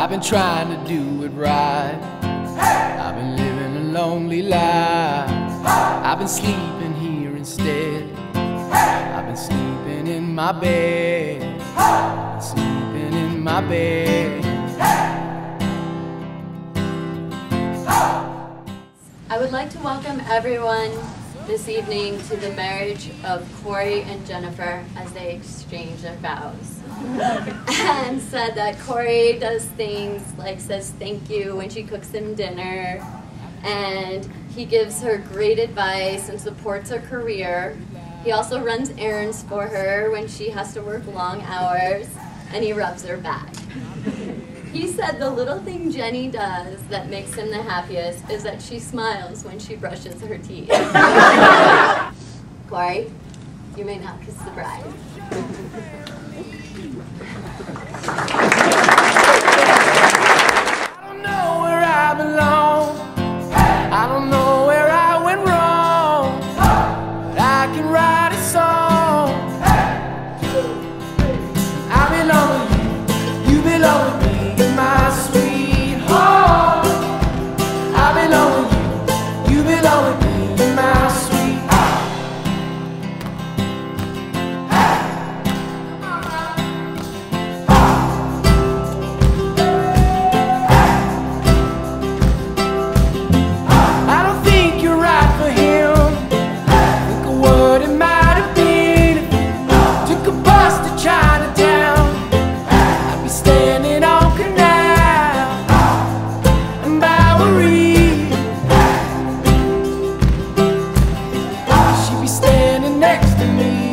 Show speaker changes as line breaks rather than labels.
I've been trying to do it right. I've been living a lonely life. I've been sleeping here instead. I've been sleeping in my bed. Sleeping in my bed.
I would like to welcome everyone this evening to the marriage of Corey and Jennifer as they exchange their vows. and said that Corey does things like says thank you when she cooks him dinner, and he gives her great advice and supports her career. He also runs errands for her when she has to work long hours, and he rubs her back. He said the little thing Jenny does that makes him the happiest is that she smiles when she brushes her teeth. Corey, you may not kiss the bride. standing next to me.